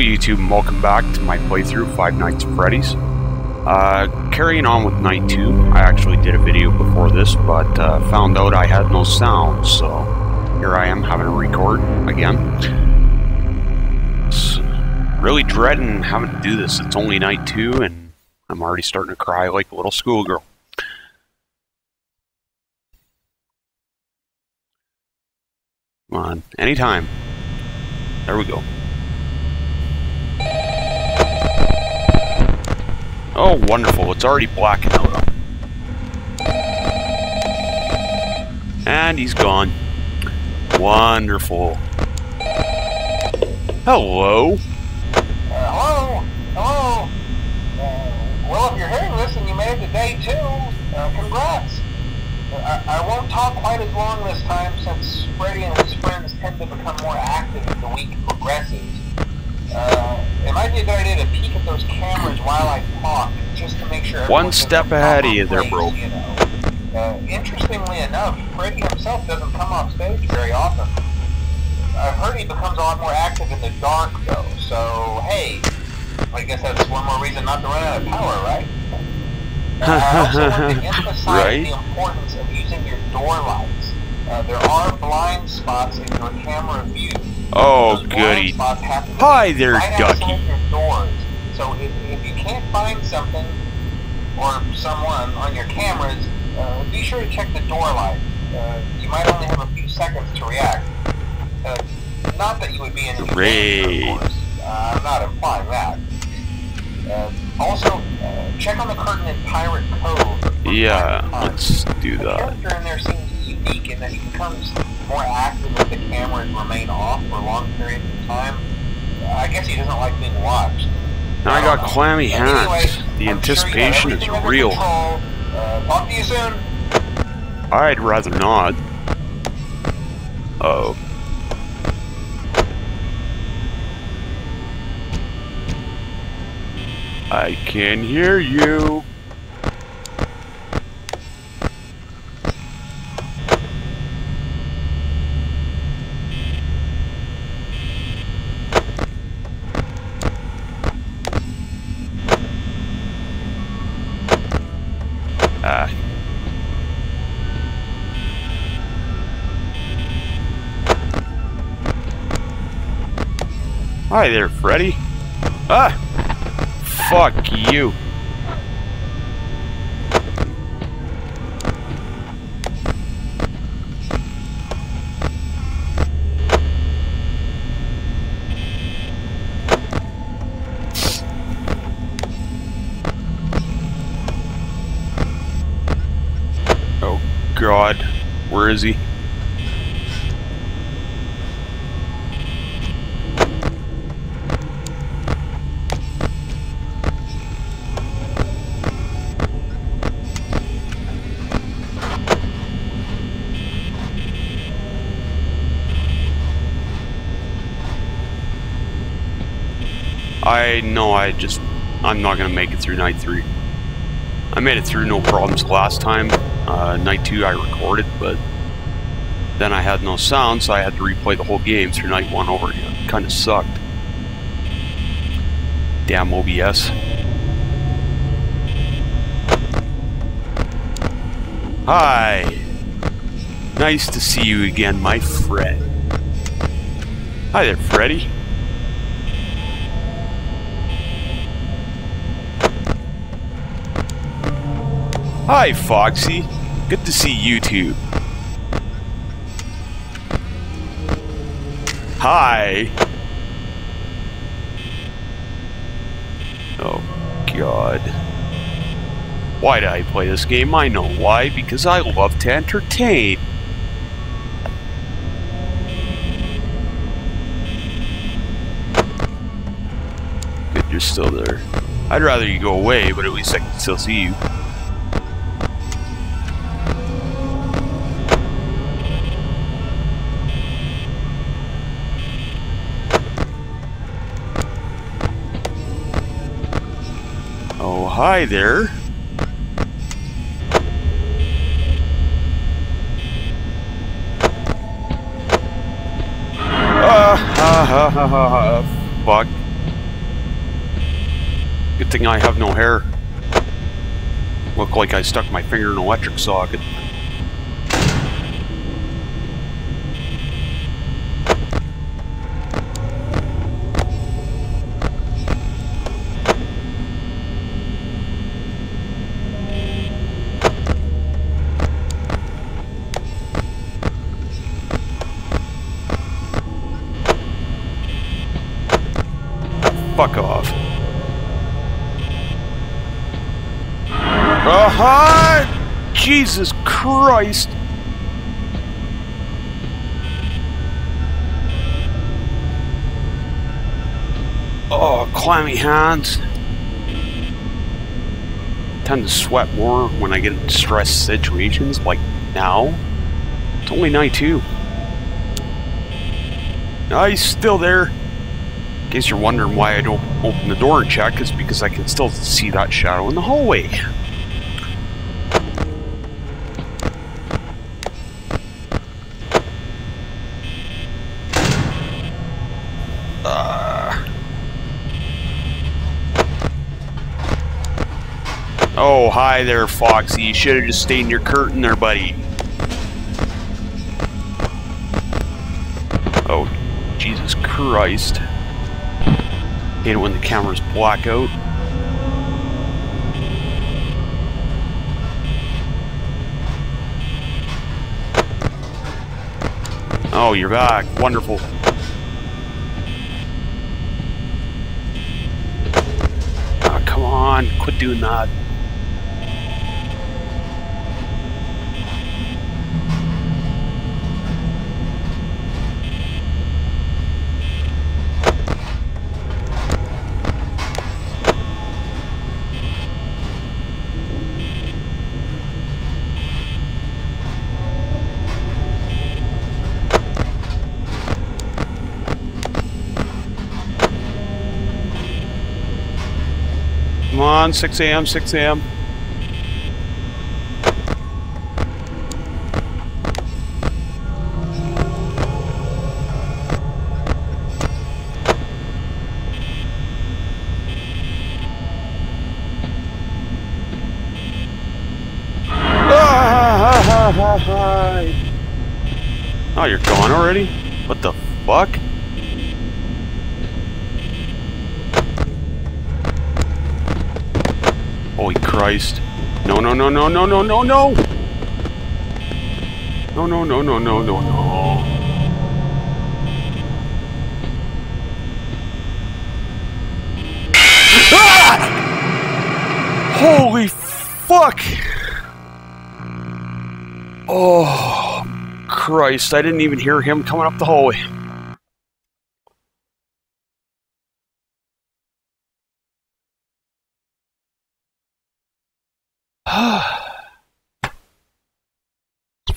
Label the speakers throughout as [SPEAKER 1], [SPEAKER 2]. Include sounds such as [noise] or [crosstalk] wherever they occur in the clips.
[SPEAKER 1] YouTube and welcome back to my playthrough Five Nights at Freddy's. Uh, carrying on with night 2, I actually did a video before this, but uh, found out I had no sound, so here I am having to record again. It's really dreading having to do this. It's only night 2 and I'm already starting to cry like a little schoolgirl. Come on, anytime. There we go. Oh, wonderful. It's already blacking out. And he's gone. Wonderful. Hello.
[SPEAKER 2] Uh, hello? Hello? Uh, well, if you're hearing this and you made it to day two, uh, congrats. I, I won't talk quite as long this time since Freddy and his friends tend to become more active as the week progresses. It might be a good idea to peek at those cameras while I talk, just to make sure.
[SPEAKER 1] One step ahead of you there, bro.
[SPEAKER 2] You know. Uh, interestingly enough, Freddy himself doesn't come off stage very often. I've heard he becomes a lot more active in the dark, though. So hey, I guess that's one more reason not to run out of power, right? [laughs] I also want to emphasize
[SPEAKER 1] Right.
[SPEAKER 2] the importance of using your door lights. Uh, there are blind spots in your camera view.
[SPEAKER 1] Oh, goody.
[SPEAKER 2] spots happen to
[SPEAKER 1] Hi there,
[SPEAKER 2] right
[SPEAKER 1] ducky.
[SPEAKER 2] So if, if you can't find something or someone on your cameras, uh, be sure to check the door light. Uh, you might only have a few seconds to react. Uh, not that you would be in danger, of course. Uh, I'm not implying that. Uh, also, uh, check on the curtain in Pirate Cove.
[SPEAKER 1] Yeah, let's do
[SPEAKER 2] The
[SPEAKER 1] that.
[SPEAKER 2] character in there seems unique in that he becomes more active if the cameras remain off for long periods of time. I guess he doesn't like being watched.
[SPEAKER 1] Now I got
[SPEAKER 2] don't know.
[SPEAKER 1] clammy
[SPEAKER 2] anyway,
[SPEAKER 1] hands. The
[SPEAKER 2] I'm sure
[SPEAKER 1] anticipation is real.
[SPEAKER 2] Uh, talk to you soon.
[SPEAKER 1] I'd rather not. Oh. I can hear you. Hi there, Freddy. Ah! Fuck you. Oh, God. Where is he? I know I just I'm not gonna make it through night three. I made it through no problems last time. Uh, night two I recorded, but then I had no sound, so I had to replay the whole game through night one over again. Kind of sucked. Damn OBS. Hi. Nice to see you again, my friend. Hi there, Freddy. Hi, Foxy. Good to see you too. Hi. Oh, God. Why do I play this game? I know why. Because I love to entertain. Good, you're still there. I'd rather you go away, but at least I can still see you. Oh, hi there. Ah, ha, ha, ha, ha, ha, fuck. Good thing I have no hair. Look like I stuck my finger in an electric socket. Fuck off. Aha! Jesus Christ! Oh, clammy hands. Tend to sweat more when I get in stress situations, like now. It's only night two. He's still there. In case you're wondering why I don't open the door and check, it's because I can still see that shadow in the hallway. Uh. Oh, hi there, Foxy. You should have just stayed in your curtain there, buddy. Oh, Jesus Christ. Hate it when the cameras black out. Oh, you're back. Wonderful. Ah, come on. Quit doing that. Come on, 6 a.m., 6 a.m. Ah, [laughs] oh, you're gone already? What the fuck? Holy Christ. No, no, no, no, no, no, no, no! No, no, no, no, no, no, no. Ah! Holy fuck! Oh, Christ. I didn't even hear him coming up the hallway.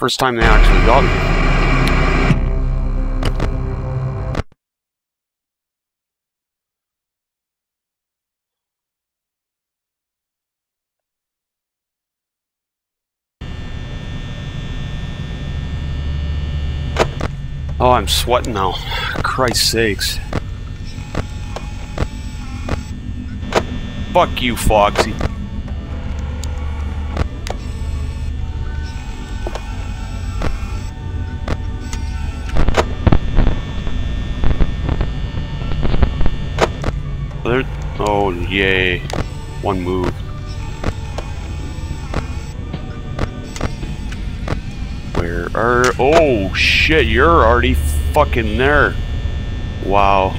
[SPEAKER 1] First time they actually got me. Oh, I'm sweating now. Christ sakes. Fuck you, Foxy. One move. Where are... Oh, shit, you're already fucking there. Wow.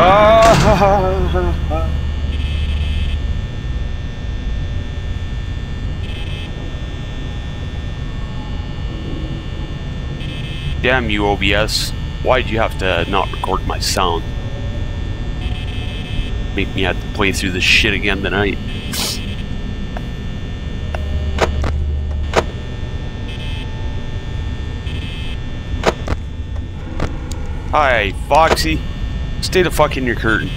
[SPEAKER 1] Ah, [laughs] Damn you, OBS. Why'd you have to not record my sound? Make me have to play through this shit again tonight. Hi, Foxy. Stay the fuck in your curtain.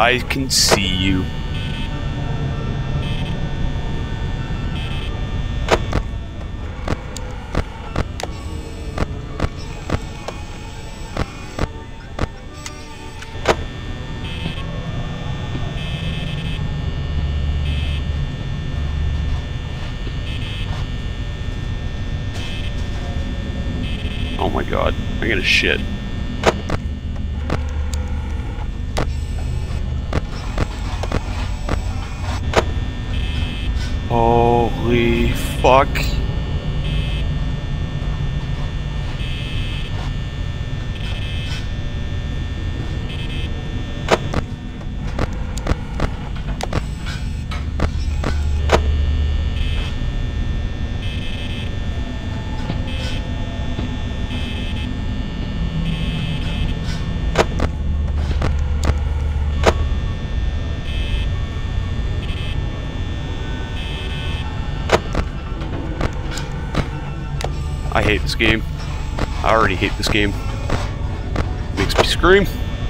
[SPEAKER 1] I can see you. Oh my god, I got a shit. Fuck. I hate this game. I already hate this game. Makes me scream.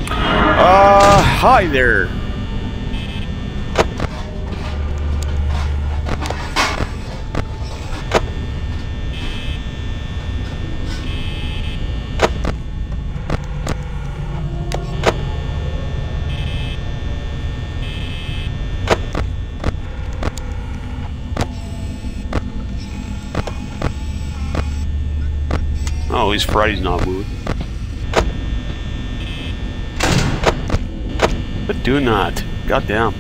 [SPEAKER 1] Uh, hi there. Oh, at least Freddy's not moving. But do not. Goddamn.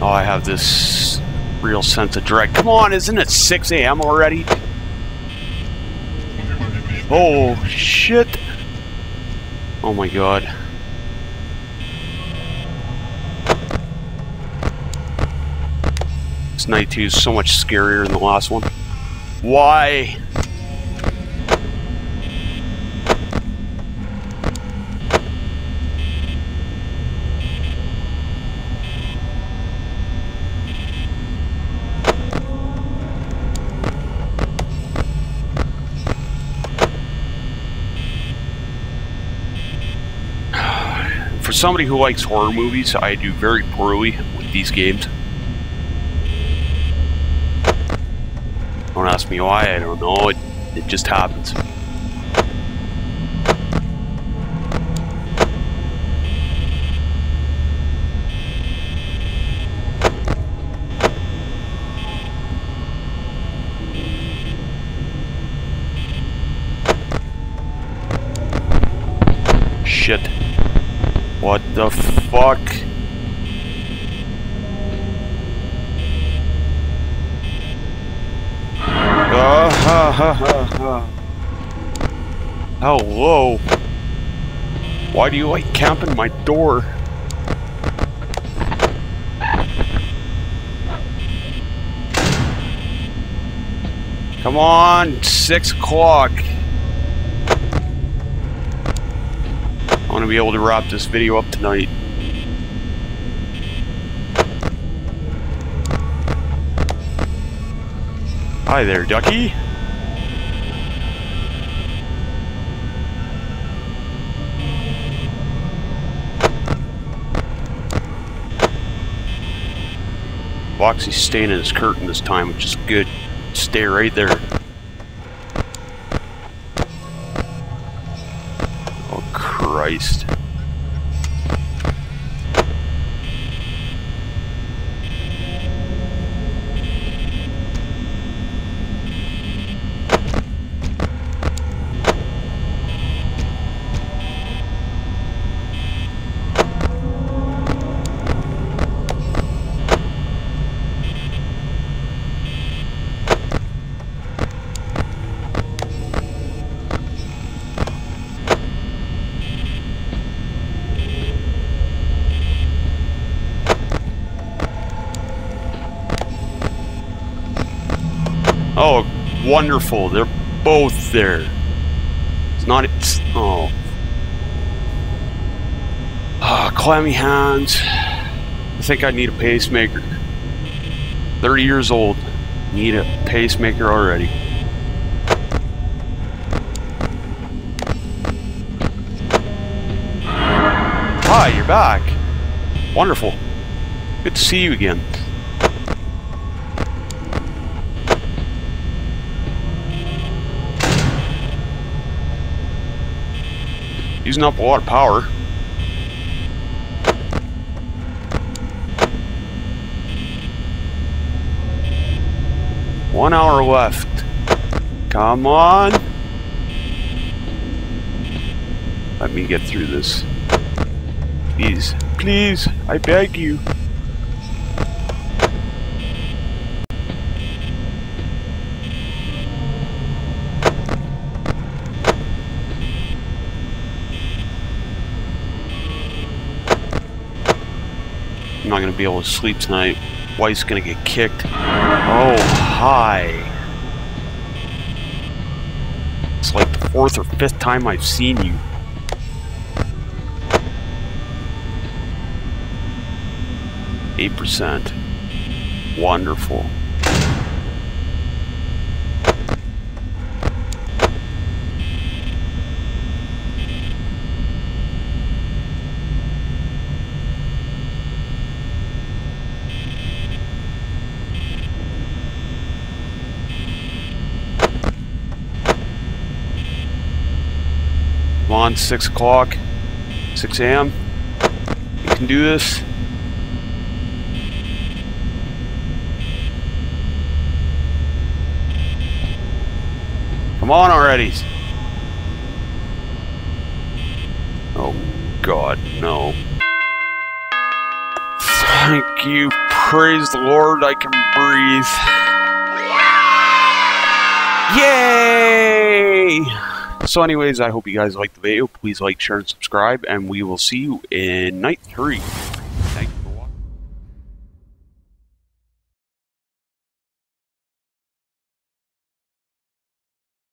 [SPEAKER 1] Oh, I have this real sense of dread. Come on, isn't it 6 a.m. already? Oh, shit. Oh my god. Night 2 is so much scarier than the last one. Why? [sighs] For somebody who likes horror movies, I do very poorly with these games. Don't ask me why, I don't know. It, it just happens. Shit. What the fuck? Uh, ha, ha, ha, ha. Hello. Why do you like camping my door? Come on, six o'clock. I want to be able to wrap this video up tonight. Hi there, ducky. Foxy's staying in his curtain this time, which is good. Stay right there. Oh, Christ. Oh, wonderful. They're both there. It's not. It's, oh. Ah, clammy hands. I think I need a pacemaker. 30 years old. Need a pacemaker already. Hi, you're back. Wonderful. Good to see you again. Using up a lot of power. One hour left. Come on. Let me get through this. Please, please, I beg you. Not gonna be able to sleep tonight. White's gonna get kicked. Oh, hi. It's like the fourth or fifth time I've seen you. Eight percent. Wonderful. Come on, 6 o'clock, 6 a.m. You can do this. Come on already. Oh, God, no. Thank you. Praise the Lord, I can breathe. Yay! So anyways, I hope you guys liked the video. Please like, share, and subscribe, and we will see you in night three.